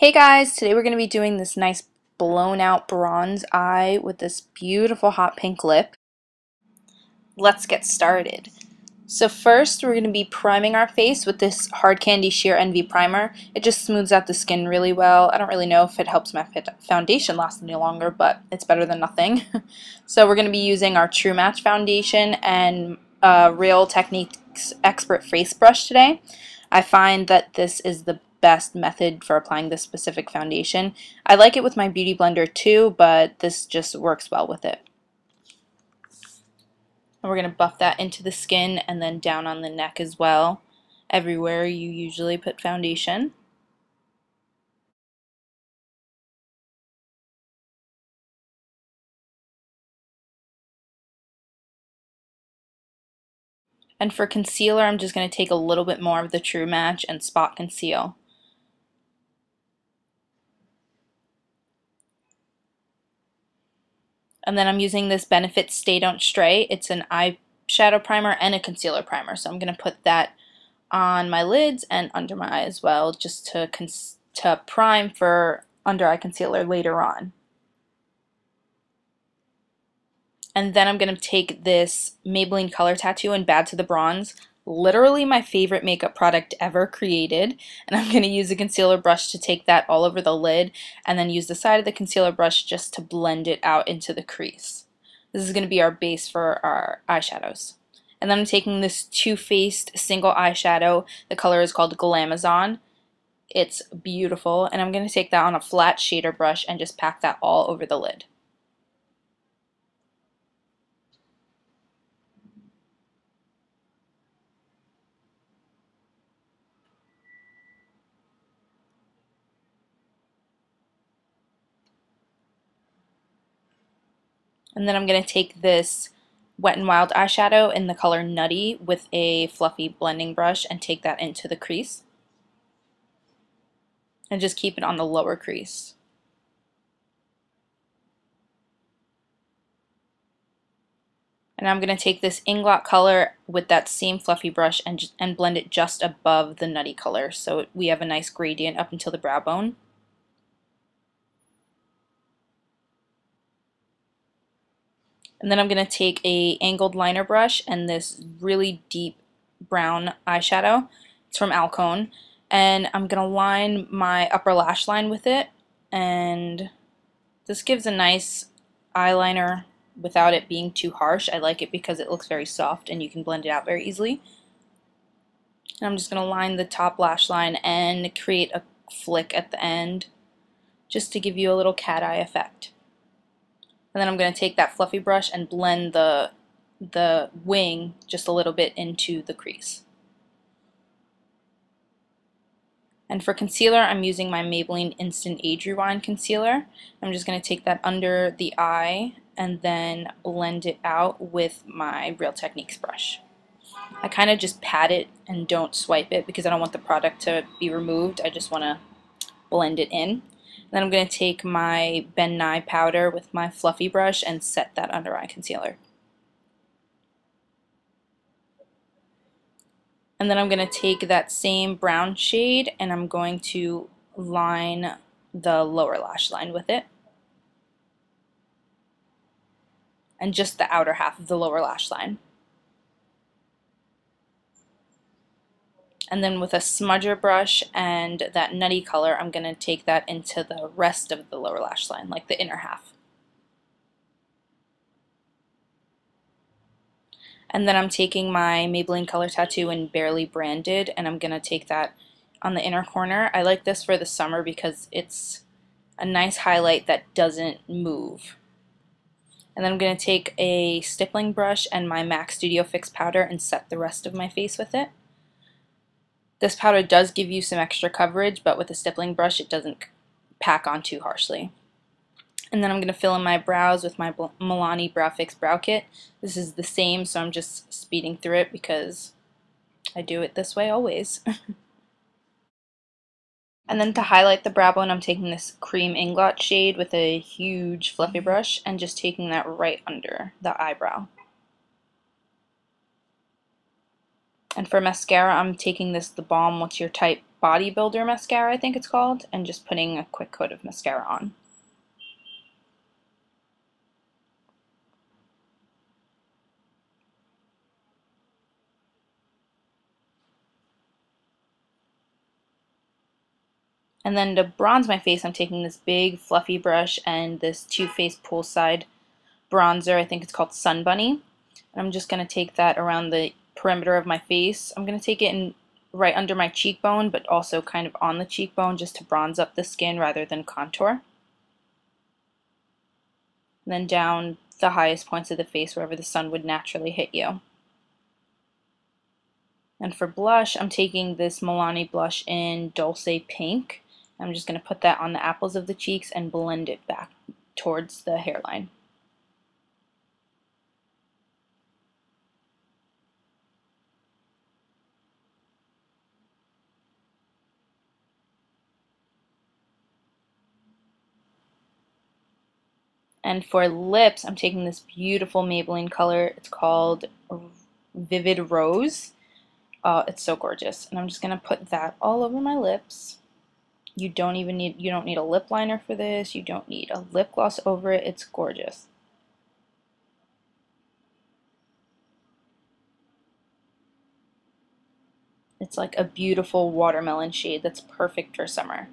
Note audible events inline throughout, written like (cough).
Hey guys, today we're going to be doing this nice blown out bronze eye with this beautiful hot pink lip. Let's get started. So first we're going to be priming our face with this Hard Candy Sheer Envy Primer. It just smooths out the skin really well. I don't really know if it helps my foundation last any longer, but it's better than nothing. (laughs) so we're going to be using our True Match foundation and uh, Real Techniques Expert Face Brush today. I find that this is the best method for applying this specific foundation. I like it with my Beauty Blender too, but this just works well with it. And we're going to buff that into the skin and then down on the neck as well, everywhere you usually put foundation. And for concealer, I'm just going to take a little bit more of the True Match and spot conceal. And then I'm using this Benefit Stay Don't Stray. It's an eyeshadow primer and a concealer primer. So I'm going to put that on my lids and under my eye as well just to, to prime for under eye concealer later on. And then I'm going to take this Maybelline Color Tattoo and Bad to the Bronze literally my favorite makeup product ever created and I'm going to use a concealer brush to take that all over the lid and then use the side of the concealer brush just to blend it out into the crease. This is going to be our base for our eyeshadows. And then I'm taking this Too Faced single eyeshadow. The color is called Glamazon. It's beautiful and I'm going to take that on a flat shader brush and just pack that all over the lid. And then I'm going to take this Wet n Wild eyeshadow in the color Nutty with a fluffy blending brush and take that into the crease. And just keep it on the lower crease. And I'm going to take this Inglot color with that same fluffy brush and, and blend it just above the nutty color so we have a nice gradient up until the brow bone. And then I'm going to take a angled liner brush and this really deep brown eyeshadow. It's from Alcone. And I'm going to line my upper lash line with it. And this gives a nice eyeliner without it being too harsh. I like it because it looks very soft and you can blend it out very easily. And I'm just going to line the top lash line and create a flick at the end just to give you a little cat eye effect. And then I'm going to take that fluffy brush and blend the, the wing just a little bit into the crease. And for concealer, I'm using my Maybelline Instant Age Rewind Concealer. I'm just going to take that under the eye and then blend it out with my Real Techniques brush. I kind of just pat it and don't swipe it because I don't want the product to be removed. I just want to blend it in. Then I'm going to take my Ben Nye powder with my fluffy brush and set that under eye concealer. And then I'm going to take that same brown shade and I'm going to line the lower lash line with it. And just the outer half of the lower lash line. And then with a smudger brush and that nutty color, I'm going to take that into the rest of the lower lash line, like the inner half. And then I'm taking my Maybelline Color Tattoo in Barely Branded, and I'm going to take that on the inner corner. I like this for the summer because it's a nice highlight that doesn't move. And then I'm going to take a stippling brush and my MAC Studio Fix powder and set the rest of my face with it. This powder does give you some extra coverage, but with a stippling brush it doesn't pack on too harshly. And then I'm going to fill in my brows with my Milani Brow Fix Brow Kit. This is the same, so I'm just speeding through it because I do it this way always. (laughs) and then to highlight the brow bone, I'm taking this cream inglot shade with a huge fluffy brush and just taking that right under the eyebrow. And for mascara, I'm taking this The Balm What's Your Type Bodybuilder mascara, I think it's called, and just putting a quick coat of mascara on. And then to bronze my face, I'm taking this big fluffy brush and this Too Faced Poolside bronzer. I think it's called Sun Bunny. And I'm just going to take that around the perimeter of my face. I'm going to take it in right under my cheekbone, but also kind of on the cheekbone just to bronze up the skin rather than contour. And then down the highest points of the face wherever the sun would naturally hit you. And for blush, I'm taking this Milani blush in Dolce Pink. I'm just going to put that on the apples of the cheeks and blend it back towards the hairline. And for lips, I'm taking this beautiful Maybelline color. It's called Vivid Rose. Uh, it's so gorgeous. And I'm just going to put that all over my lips. You don't even need, you don't need a lip liner for this. You don't need a lip gloss over it. It's gorgeous. It's like a beautiful watermelon shade that's perfect for summer.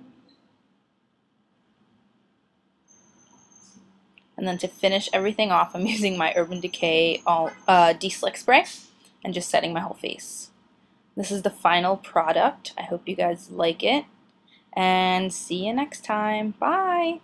And then to finish everything off, I'm (laughs) using my Urban Decay all, uh, De-Slick Spray and just setting my whole face. This is the final product. I hope you guys like it. And see you next time. Bye!